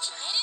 決